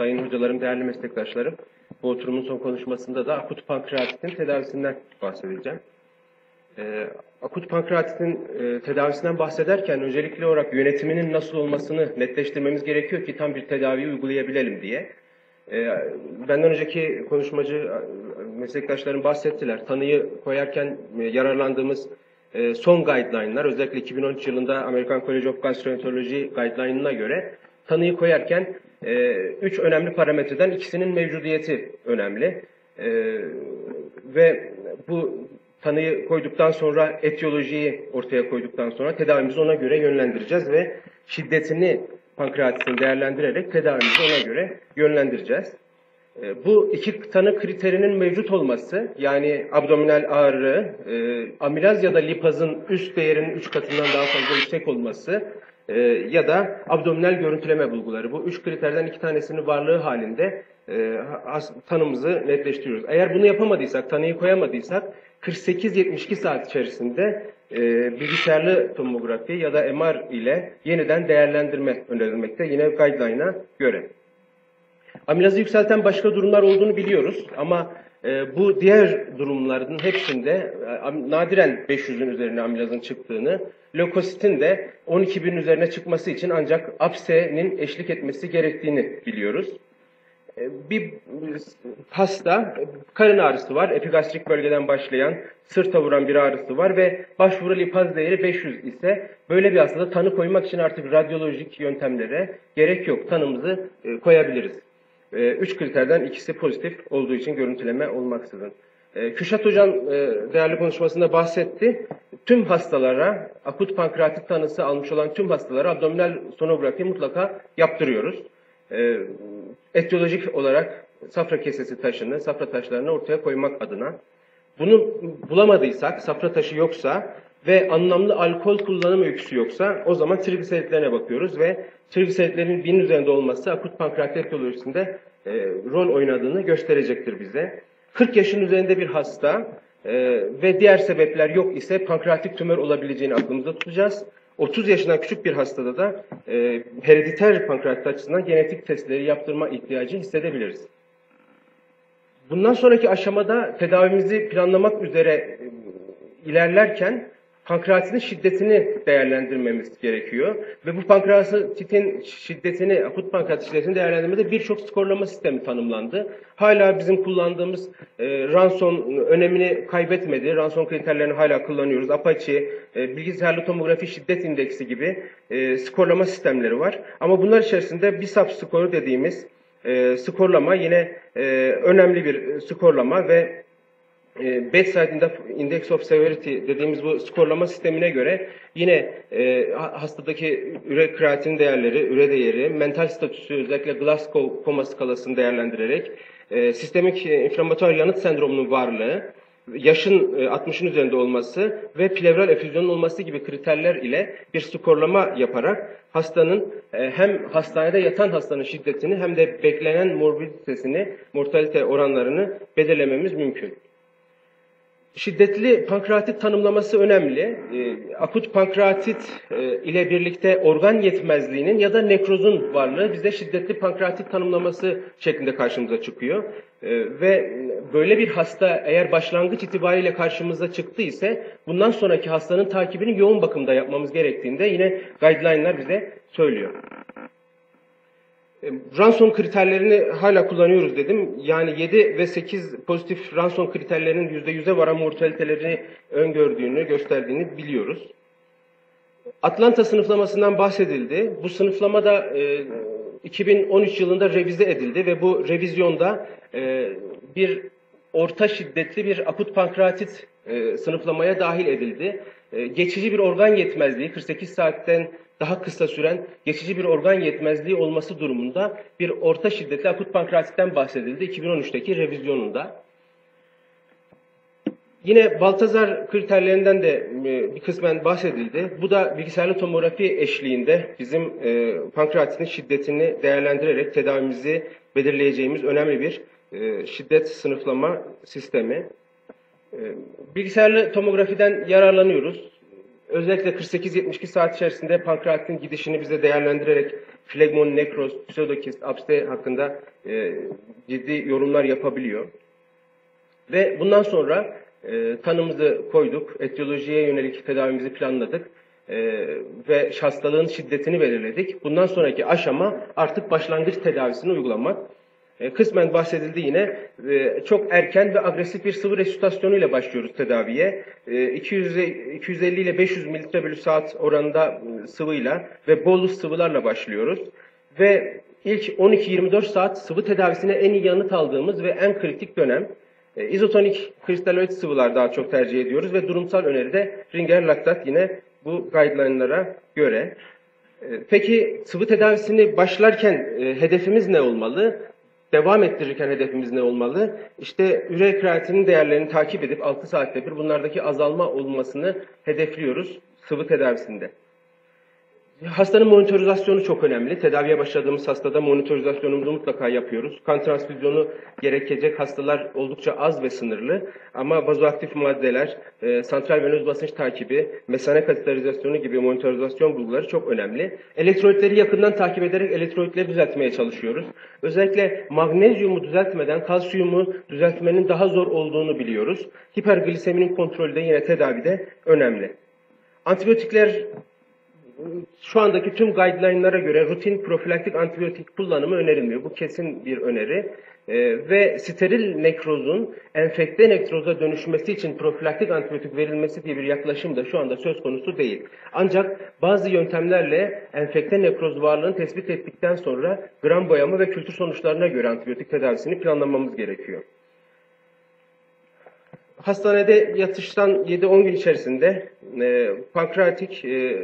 sayın hocalarım, değerli meslektaşlarım. Bu oturumun son konuşmasında da akut pankreatitin tedavisinden bahsedeceğim. Ee, akut pankreatitin e, tedavisinden bahsederken öncelikli olarak yönetiminin nasıl olmasını netleştirmemiz gerekiyor ki tam bir tedaviyi uygulayabilelim diye. Ee, benden önceki konuşmacı e, meslektaşlarım bahsettiler. Tanıyı koyarken e, yararlandığımız e, son guideline'lar özellikle 2013 yılında American College of Gastroenterology guideline'ına göre tanıyı koyarken e, üç önemli parametreden ikisinin mevcudiyeti önemli. E, ve bu tanıyı koyduktan sonra etiyolojiyi ortaya koyduktan sonra tedavimizi ona göre yönlendireceğiz ve şiddetini pankreatitin değerlendirerek tedavimizi ona göre yönlendireceğiz. E, bu iki tanı kriterinin mevcut olması yani abdominal ağrı, e, amilaz ya da lipazın üst değerinin 3 katından daha fazla yüksek olması e, ya da abdominal görüntüleme bulguları. Bu üç kriterden iki tanesinin varlığı halinde tanımızı netleştiriyoruz. Eğer bunu yapamadıysak, tanıyı koyamadıysak 48-72 saat içerisinde bilgisayarlı tomografi ya da MR ile yeniden değerlendirme önerilmekte yine guideline'a göre. Amilazı yükselten başka durumlar olduğunu biliyoruz ama e, bu diğer durumların hepsinde e, nadiren 500'ün üzerine amilazın çıktığını, lökositin de 12 bin üzerine çıkması için ancak apsenin eşlik etmesi gerektiğini biliyoruz. E, bir hasta karın ağrısı var, epigastrik bölgeden başlayan sırta vuran bir ağrısı var ve başvuru lipaz değeri 500 ise böyle bir hastada tanı koymak için artık radyolojik yöntemlere gerek yok. Tanımızı e, koyabiliriz. E, üç kriterden ikisi pozitif olduğu için görüntüleme olmaksızın. E, Küşat Hocam e, değerli konuşmasında bahsetti. Tüm hastalara, akut pankreatit tanısı almış olan tüm hastalara abdominal sonografi mutlaka yaptırıyoruz. E, etiyolojik olarak safra kesesi taşını, safra taşlarını ortaya koymak adına. Bunu bulamadıysak, safra taşı yoksa ve anlamlı alkol kullanım öyküsü yoksa o zaman trigliseritlerine bakıyoruz ve trigliseritlerin binin üzerinde olması akut pankreatit etiyolojisinde e, rol oynadığını gösterecektir bize. 40 yaşın üzerinde bir hasta e, ve diğer sebepler yok ise pankreatik tümör olabileceğini aklımızda tutacağız. 30 yaşından küçük bir hastada da e, herediter pankreatit açısından genetik testleri yaptırma ihtiyacı hissedebiliriz. Bundan sonraki aşamada tedavimizi planlamak üzere e, ilerlerken pankreatitin şiddetini değerlendirmemiz gerekiyor. Ve bu pankreatitin şiddetini, akut pankreatit şiddetini değerlendirmede birçok skorlama sistemi tanımlandı. Hala bizim kullandığımız e, ranson önemini kaybetmedi. Ranson kriterlerini hala kullanıyoruz. Apache, e, bilgisayarlı tomografi şiddet indeksi gibi e, skorlama sistemleri var. Ama bunlar içerisinde BISAP skoru dediğimiz e, skorlama yine e, önemli bir skorlama ve e, bedside index of severity dediğimiz bu skorlama sistemine göre yine e, hastadaki üre kreatin değerleri, üre değeri, mental statüsü özellikle Glasgow koma skalasını değerlendirerek e, sistemik inflamatuar yanıt sendromunun varlığı, yaşın 60'ın e, üzerinde olması ve plevral efüzyonun olması gibi kriterler ile bir skorlama yaparak hastanın e, hem hastanede yatan hastanın şiddetini hem de beklenen morbiditesini, mortalite oranlarını belirlememiz mümkün. Şiddetli pankreatit tanımlaması önemli. E, akut pankreatit e, ile birlikte organ yetmezliğinin ya da nekrozun varlığı bize şiddetli pankreatit tanımlaması şeklinde karşımıza çıkıyor. E, ve böyle bir hasta eğer başlangıç itibariyle karşımıza çıktı ise bundan sonraki hastanın takibini yoğun bakımda yapmamız gerektiğinde yine guideline'lar bize söylüyor. Ranson kriterlerini hala kullanıyoruz dedim. Yani 7 ve 8 pozitif ranson kriterlerinin %100'e varan mortalitelerini öngördüğünü, gösterdiğini biliyoruz. Atlanta sınıflamasından bahsedildi. Bu sınıflama da e, 2013 yılında revize edildi ve bu revizyonda e, bir orta şiddetli bir akut pankreatit e, sınıflamaya dahil edildi. E, geçici bir organ yetmezliği 48 saatten daha kısa süren geçici bir organ yetmezliği olması durumunda bir orta şiddetli akut pankreatitten bahsedildi 2013'teki revizyonunda. Yine Baltazar kriterlerinden de e, bir kısmen bahsedildi. Bu da bilgisayarlı tomografi eşliğinde bizim e, pankreatitin şiddetini değerlendirerek tedavimizi belirleyeceğimiz önemli bir e, şiddet sınıflama sistemi. Bilgisayarlı tomografiden yararlanıyoruz özellikle 48-72 saat içerisinde pankreatin gidişini bize değerlendirerek flegmon, nekroz, pseudokist, abste hakkında e, ciddi yorumlar yapabiliyor. Ve bundan sonra e, tanımızı koyduk, etiyolojiye yönelik tedavimizi planladık e, ve hastalığın şiddetini belirledik. Bundan sonraki aşama artık başlangıç tedavisini uygulamak. E, kısmen bahsedildi yine. E, çok erken ve agresif bir sıvı resütasyonu ile başlıyoruz tedaviye. E, 200, 250 ile 500 mililitre bölü saat oranında e, sıvıyla ve bolus sıvılarla başlıyoruz. Ve ilk 12-24 saat sıvı tedavisine en iyi yanıt aldığımız ve en kritik dönem. E, izotonik kristaloid sıvılar daha çok tercih ediyoruz ve durumsal öneride ringer laktat yine bu guideline'lara göre. E, Peki sıvı tedavisini başlarken e, hedefimiz ne olmalı? Devam ettirirken hedefimiz ne olmalı? İşte üre kreatinin değerlerini takip edip 6 saatte bir bunlardaki azalma olmasını hedefliyoruz sıvı tedavisinde. Hastanın monitorizasyonu çok önemli. Tedaviye başladığımız hastada monitorizasyonumuzu mutlaka yapıyoruz. Kan transfüzyonu gerekecek hastalar oldukça az ve sınırlı. Ama vazoaktif maddeler, e, santral venöz basınç takibi, mesane kateterizasyonu gibi monitorizasyon bulguları çok önemli. Elektrolitleri yakından takip ederek elektrolitleri düzeltmeye çalışıyoruz. Özellikle magnezyumu düzeltmeden kalsiyumu düzeltmenin daha zor olduğunu biliyoruz. Hipergliseminin kontrolü de yine tedavide önemli. Antibiyotikler şu andaki tüm guideline'lara göre rutin profilaktik antibiyotik kullanımı önerilmiyor. Bu kesin bir öneri. Ee, ve steril nekrozun enfekte nekroza dönüşmesi için profilaktik antibiyotik verilmesi diye bir yaklaşım da şu anda söz konusu değil. Ancak bazı yöntemlerle enfekte nekroz varlığını tespit ettikten sonra gram boyama ve kültür sonuçlarına göre antibiyotik tedavisini planlamamız gerekiyor. Hastanede yatıştan 7-10 gün içerisinde e, pankreatik e,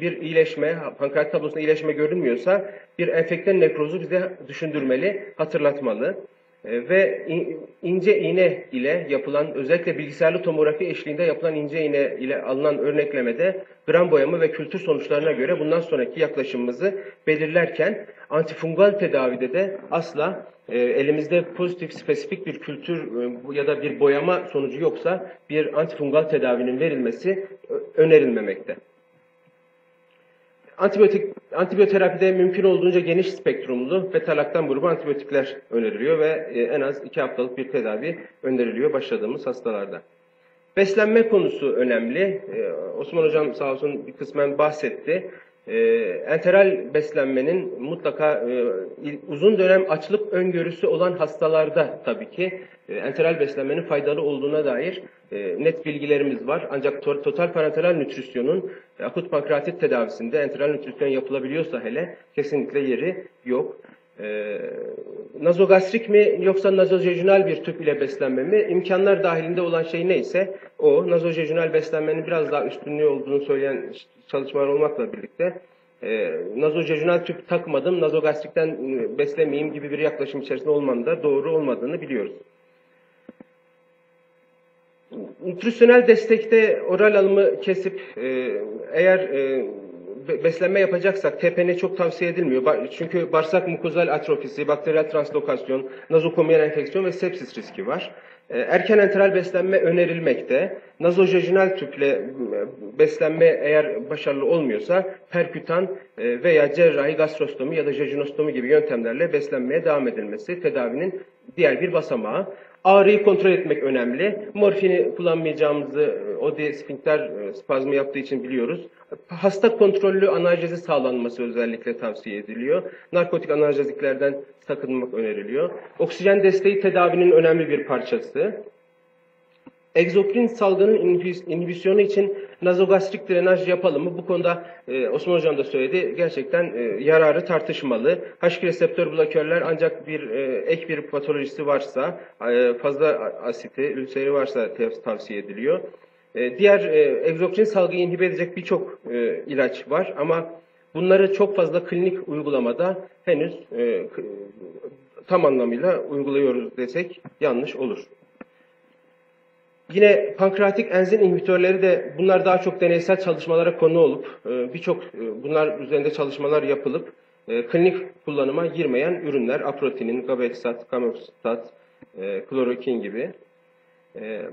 bir iyileşme, pankreatik tablosunda iyileşme görünmüyorsa bir enfekte nekrozu bize düşündürmeli, hatırlatmalı. E, ve in, ince iğne ile yapılan, özellikle bilgisayarlı tomografi eşliğinde yapılan ince iğne ile alınan örneklemede gram boyama ve kültür sonuçlarına göre bundan sonraki yaklaşımımızı belirlerken antifungal tedavide de asla e, elimizde pozitif spesifik bir kültür e, ya da bir boyama sonucu yoksa bir antifungal tedavinin verilmesi ö- önerilmemekte. Antibiyotik, antibiyoterapide mümkün olduğunca geniş spektrumlu beta-laktam grubu antibiyotikler öneriliyor ve e, en az iki haftalık bir tedavi öneriliyor başladığımız hastalarda. Beslenme konusu önemli. Ee, Osman Hocam sağ olsun bir kısmen bahsetti. Ee, enteral beslenmenin mutlaka e, uzun dönem açlık öngörüsü olan hastalarda tabii ki e, enteral beslenmenin faydalı olduğuna dair e, net bilgilerimiz var. Ancak to- total parenteral nütrisyonun e, akut pankreatit tedavisinde enteral nütrisyon yapılabiliyorsa hele kesinlikle yeri yok. Ee, nazogastrik mi yoksa nazojejunal bir tüp ile beslenme mi? İmkanlar dahilinde olan şey neyse o. Nazojejunal beslenmenin biraz daha üstünlüğü olduğunu söyleyen çalışmalar olmakla birlikte e, nazojejunal tüp takmadım, nazogastrikten e, beslemeyeyim gibi bir yaklaşım içerisinde olmanın da doğru olmadığını biliyoruz. Nutrisyonel destekte oral alımı kesip e, eğer e, beslenme yapacaksak TPN çok tavsiye edilmiyor. Çünkü bağırsak mukozal atrofisi, bakteriyel translokasyon, nazokomiyen enfeksiyon ve sepsis riski var. E, Erken enteral beslenme önerilmekte. Nazojejinal tüple e, beslenme eğer başarılı olmuyorsa perkütan e, veya cerrahi gastrostomi ya da jejinostomi gibi yöntemlerle beslenmeye devam edilmesi tedavinin diğer bir basamağı. Ağrıyı kontrol etmek önemli. Morfini kullanmayacağımızı e, OD sfinkter e, spazmı yaptığı için biliyoruz. Hasta kontrollü analjezi sağlanması özellikle tavsiye ediliyor. Narkotik analjeziklerden sakınmak öneriliyor. Oksijen desteği tedavinin önemli bir parçası. Egzokrin salgının inhibis- inhibisyonu için nazogastrik drenaj yapalım mı? Bu konuda e, Osman Hocam da söyledi. Gerçekten e, yararı tartışmalı. H2 reseptör blokörler ancak bir e, ek bir patolojisi varsa, e, fazla asiti, ülseri varsa tavsiye ediliyor. E, diğer e, egzokrin salgıyı inhibe edecek birçok e, ilaç var ama bunları çok fazla klinik uygulamada henüz e, tam anlamıyla uyguluyoruz desek yanlış olur. Yine pankreatik enzim inhibitörleri de bunlar daha çok deneysel çalışmalara konu olup e, birçok e, bunlar üzerinde çalışmalar yapılıp e, klinik kullanıma girmeyen ürünler aprotinin, gabeksat, kamoksat, e, klorokin gibi.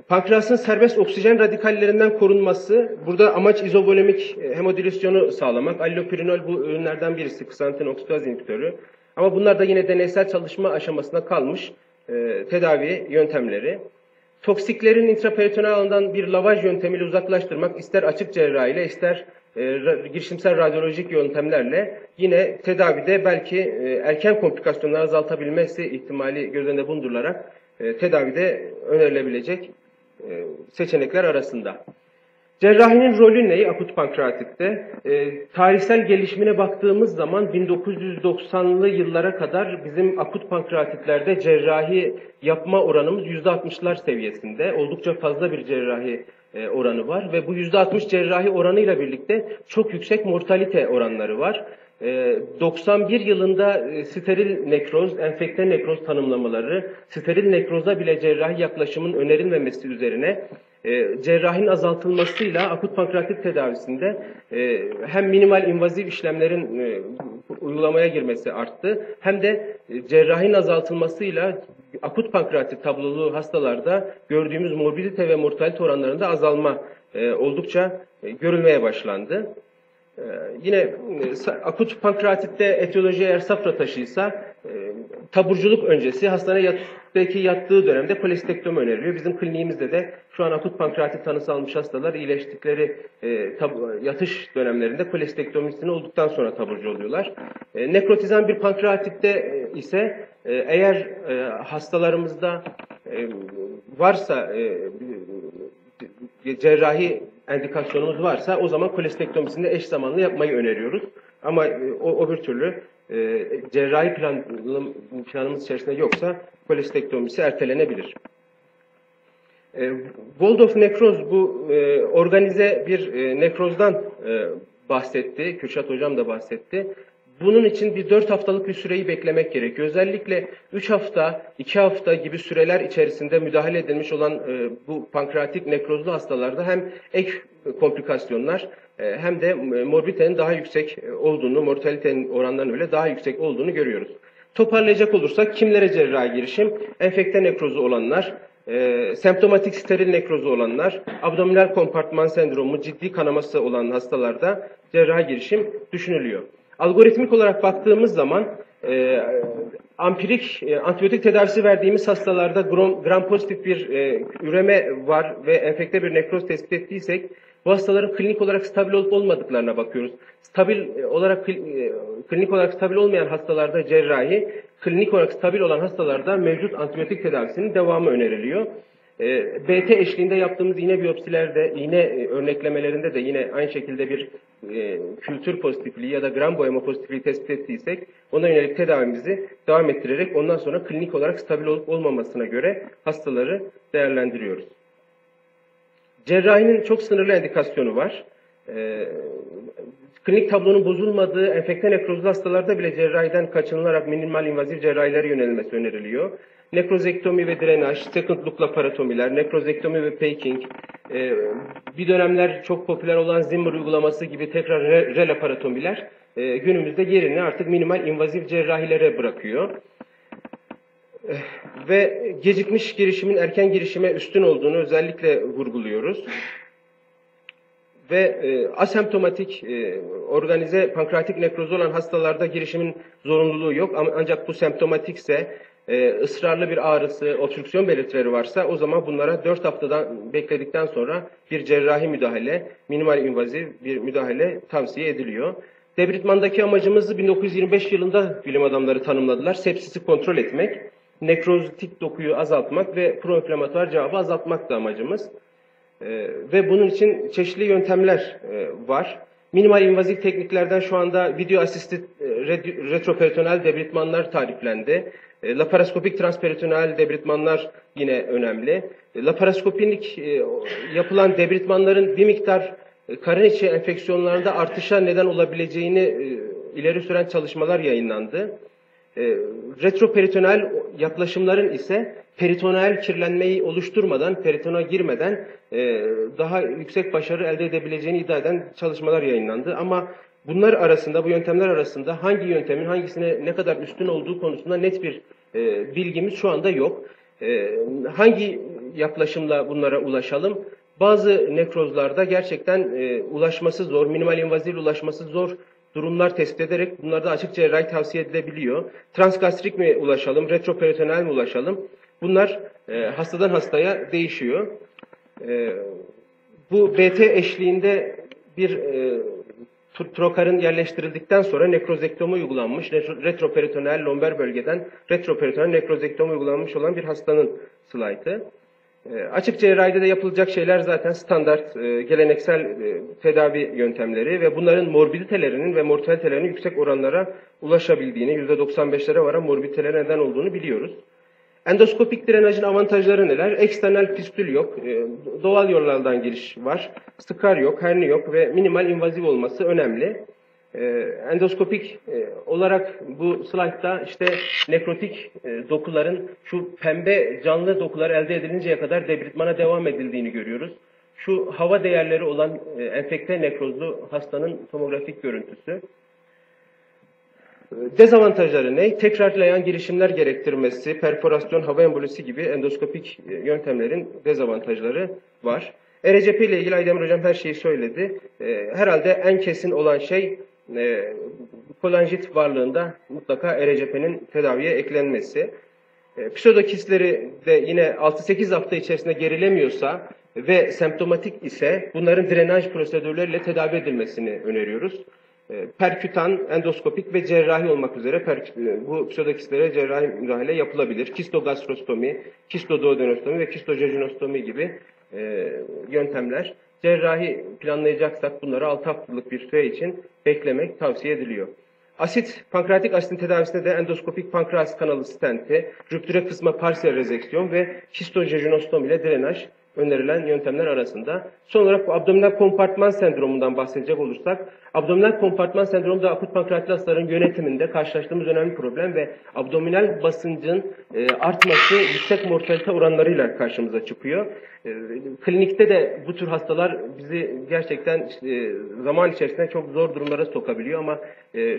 Pankreasın serbest oksijen radikallerinden korunması, burada amaç izovolemik hemodilasyonu sağlamak. Allopurinol bu ürünlerden birisi, ksantin oksidaz inhibitörü. Ama bunlar da yine deneysel çalışma aşamasında kalmış tedavi yöntemleri. Toksiklerin intraperitoneal alandan bir lavaj yöntemiyle uzaklaştırmak ister açık cerrahiyle ister e, girişimsel radyolojik yöntemlerle yine tedavide belki e, erken komplikasyonları azaltabilmesi ihtimali göz önünde bulundurularak e, tedavide önerilebilecek seçenekler arasında. Cerrahinin rolü ne akut pankreatitte? E, tarihsel gelişimine baktığımız zaman 1990'lı yıllara kadar bizim akut pankreatitlerde cerrahi yapma oranımız %60'lar seviyesinde. Oldukça fazla bir cerrahi e, oranı var ve bu %60 cerrahi oranıyla birlikte çok yüksek mortalite oranları var. E, 91 yılında e, steril nekroz, enfekte nekroz tanımlamaları, steril nekroza bile cerrahi yaklaşımın önerilmemesi üzerine e, cerrahin azaltılmasıyla akut pankreatit tedavisinde e, hem minimal invaziv işlemlerin uygulamaya girmesi arttı hem de cerrahin azaltılmasıyla akut pankreatit tablolu hastalarda gördüğümüz morbidite ve mortalite oranlarında azalma oldukça görülmeye başlandı. Ee, yine e, akut pankreatitte etiyoloji eğer safra taşıysa e, taburculuk öncesi hastaneye yat, belki yattığı dönemde kolestektomi öneriliyor. Bizim kliniğimizde de şu an akut pankreatit tanısı almış hastalar iyileştikleri e, tab- yatış dönemlerinde kolestektomisini olduktan sonra taburcu oluyorlar. E, nekrotizan bir pankreatitte e, ise e, eğer e, hastalarımızda e, varsa e, cerrahi endikasyonumuz varsa o zaman kolestektomisini eş zamanlı yapmayı öneriyoruz. Ama e, o, bir türlü e, cerrahi plan, planımız içerisinde yoksa kolestektomisi ertelenebilir. E, Waldorf nekroz bu e, organize bir e, nekrozdan e, bahsetti. Kürşat Hocam da bahsetti. Bunun için bir 4 haftalık bir süreyi beklemek gerekiyor. Özellikle 3 hafta, 2 hafta gibi süreler içerisinde müdahale edilmiş olan e, bu pankreatik nekrozlu hastalarda hem ek komplikasyonlar e, hem de e, morbiditenin daha yüksek olduğunu, mortalitenin oranlarının öyle daha yüksek olduğunu görüyoruz. Toparlayacak olursak kimlere cerrahi girişim? Enfekte nekrozu olanlar, e, semptomatik steril nekrozu olanlar, abdominal kompartman sendromu, ciddi kanaması olan hastalarda cerrahi girişim düşünülüyor. Algoritmik olarak baktığımız zaman e, ampirik e, antibiyotik tedavisi verdiğimiz hastalarda gram, gram pozitif bir e, üreme var ve enfekte bir nekroz tespit ettiysek bu hastaların klinik olarak stabil olup olmadıklarına bakıyoruz. Stabil e, olarak e, klinik olarak stabil olmayan hastalarda cerrahi, klinik olarak stabil olan hastalarda mevcut antibiyotik tedavisinin devamı öneriliyor. E, BT eşliğinde yaptığımız iğne biyopsilerde, iğne e, örneklemelerinde de yine aynı şekilde bir e, kültür pozitifliği ya da gram boyama pozitifliği tespit ettiysek ona yönelik tedavimizi devam ettirerek ondan sonra klinik olarak stabil olup olmamasına göre hastaları değerlendiriyoruz. Cerrahinin çok sınırlı endikasyonu var. Klinik tablonun bozulmadığı enfekte nekrozlu hastalarda bile cerrahiden kaçınılarak minimal invaziv cerrahilere yönelmesi öneriliyor. Nekrozektomi ve drenaj, second look laparotomiler, nekrozektomi ve paking, e, bir dönemler çok popüler olan Zimmer uygulaması gibi tekrar re- relaparotomiler e, günümüzde yerini artık minimal invaziv cerrahilere bırakıyor. Eh, Ve gecikmiş girişimin erken girişime üstün olduğunu özellikle vurguluyoruz ve e, asemptomatik e, organize pankreatik nekrozu olan hastalarda girişimin zorunluluğu yok. Ancak bu semptomatikse e, ısrarlı bir ağrısı, obstrüksiyon belirtileri varsa o zaman bunlara 4 haftadan bekledikten sonra bir cerrahi müdahale, minimal invaziv bir müdahale tavsiye ediliyor. Debritman'daki amacımızı 1925 yılında bilim adamları tanımladılar. Sepsisi kontrol etmek, nekrozitik dokuyu azaltmak ve proinflamatuar cevabı azaltmak da amacımız. Ee, ve bunun için çeşitli yöntemler e, var. Minimal invaziv tekniklerden şu anda video asisted e, retroperitoneal debritmanlar tariflendi. E, laparoskopik transperitoneal debritmanlar yine önemli. E, laparoskopik e, yapılan debritmanların bir miktar karın içi enfeksiyonlarında artışa neden olabileceğini ileri süren çalışmalar yayınlandı. Retroperitoneal yaklaşımların ise peritoneal kirlenmeyi oluşturmadan, peritona girmeden daha yüksek başarı elde edebileceğini iddia eden çalışmalar yayınlandı. Ama bunlar arasında, bu yöntemler arasında hangi yöntemin hangisine ne kadar üstün olduğu konusunda net bir e, bilgimiz şu anda yok. E, hangi yaklaşımla bunlara ulaşalım. Bazı nekrozlarda gerçekten e, ulaşması zor, minimal invaziv ulaşması zor durumlar tespit ederek bunlarda açık cerrahi tavsiye edilebiliyor. Transgastrik mi ulaşalım, retroperitoneal mi ulaşalım? Bunlar e, hastadan hastaya değişiyor. E, bu BT eşliğinde bir e, trokarın yerleştirildikten sonra nekrozektomi uygulanmış, retro- retroperitoneal lomber bölgeden retroperitoneal nekrozektomi uygulanmış olan bir hastanın slaytı. E, açık cerrahide de yapılacak şeyler zaten standart e, geleneksel e, tedavi yöntemleri ve bunların morbiditelerinin ve mortalitelerinin yüksek oranlara ulaşabildiğini, %95'lere varan morbiditelere neden olduğunu biliyoruz. Endoskopik drenajın avantajları neler? Eksternal pistül yok, e, doğal yollardan giriş var, skar yok, herni yok ve minimal invaziv olması önemli. E, Endoskopik e, olarak bu slaytta işte nekrotik dokuların şu pembe canlı dokular elde edilinceye kadar debritmana devam edildiğini görüyoruz. Şu hava değerleri olan enfekte nekrozlu hastanın tomografik görüntüsü. Dezavantajları ne? Tekrarlayan girişimler gerektirmesi, perforasyon, hava embolisi gibi endoskopik e, yöntemlerin dezavantajları var. ERCP ile ilgili Aydemir Hocam her şeyi söyledi. E, Herhalde en kesin olan şey e, kolanjit varlığında mutlaka ERCP'nin tedaviye eklenmesi. Pseudokistleri de yine 6-8 hafta içerisinde gerilemiyorsa ve semptomatik ise bunların drenaj prosedürleriyle tedavi edilmesini öneriyoruz. E, Perkütan, endoskopik ve cerrahi olmak üzere per- e, bu pseudokistlere cerrahi müdahale yapılabilir. Kistogastrostomi, kistoduodenostomi ve kistojejinostomi gibi e, yöntemler. Cerrahi planlayacaksak bunları 6 haftalık bir süre için beklemek tavsiye ediliyor. Asit, pankreatik asitin tedavisinde de endoskopik pankreas kanalı stenti, rüptüre kısma parsiyel rezeksiyon ve histojejunostom ile drenaj önerilen yöntemler arasında. Son olarak bu abdominal kompartman sendromundan bahsedecek olursak, abdominal kompartman sendromu da akut pankreatit hastaların yönetiminde karşılaştığımız önemli problem ve abdominal basıncın e, artması yüksek mortalite oranlarıyla karşımıza çıkıyor. E, klinikte de bu tür hastalar bizi gerçekten e, zaman içerisinde çok zor durumlara sokabiliyor ama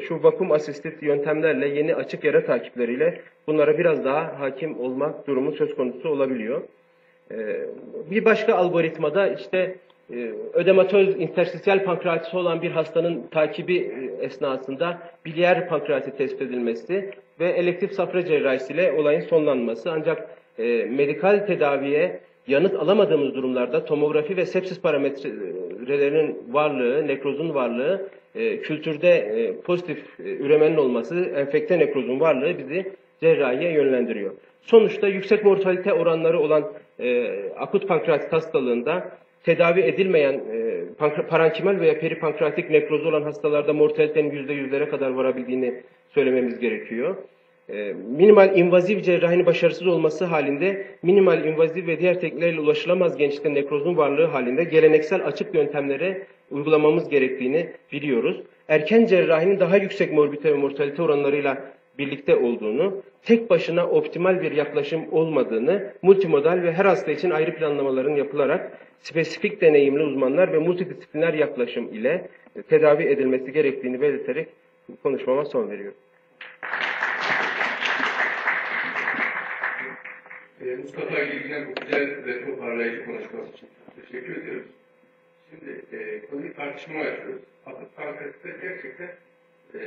şu vakum asistit yöntemlerle yeni açık yara takipleriyle bunlara biraz daha hakim olmak durumu söz konusu olabiliyor. Ee, Bir başka algoritmada işte e, ödematöz interstisyal pankreatisi olan bir hastanın takibi e, esnasında biliyer pankreatiti tespit edilmesi ve elektif safra cerrahisiyle olayın sonlanması. Ancak e, medikal tedaviye yanıt alamadığımız durumlarda tomografi ve sepsis parametrelerinin varlığı, nekrozun varlığı, kültürde pozitif üremenin olması, enfekte nekrozun varlığı bizi cerrahiye yönlendiriyor. Sonuçta yüksek mortalite oranları olan e, akut pankreatit hastalığında tedavi edilmeyen e, parenkimal veya peripankreatik nekrozu olan hastalarda mortalitenin yüzde yüzlere kadar varabildiğini söylememiz gerekiyor. E, minimal invaziv cerrahinin başarısız olması halinde minimal invaziv ve diğer tekniklerle ulaşılamaz gençlikte nekrozun varlığı halinde geleneksel açık yöntemlere uygulamamız gerektiğini biliyoruz. Erken cerrahinin daha yüksek morbidite ve mortalite oranlarıyla birlikte olduğunu, tek başına optimal bir yaklaşım olmadığını, multimodal ve her hasta için ayrı planlamaların yapılarak spesifik deneyimli uzmanlar ve multidisipliner yaklaşım ile tedavi edilmesi gerektiğini belirterek konuşmama son veriyorum. Ee, Mustafa Gülgin'e bu güzel ve toparlayıcı konuşması için teşekkür ediyoruz. Şimdi e, konuyu tartışma açıyoruz. Akut pankreatte gerçekten e,